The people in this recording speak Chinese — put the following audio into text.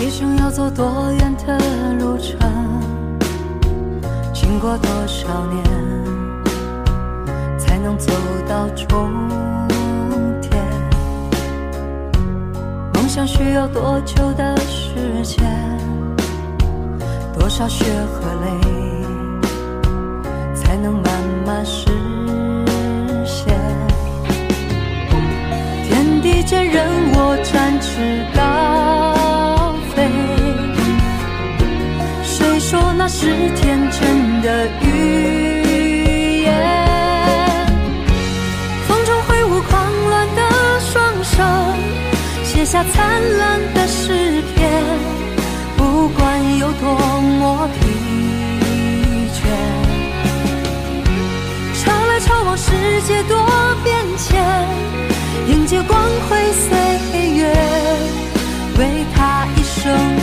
一生要走多远的路程，经过多少年，才能走到终点？梦想需要多久的时间？多少血和泪，才能慢慢实那是天真的预言，风中挥舞狂乱的双手，写下灿烂的诗篇，不管有多么疲倦，潮来潮往世界多变迁，迎接光辉岁月，为他一生。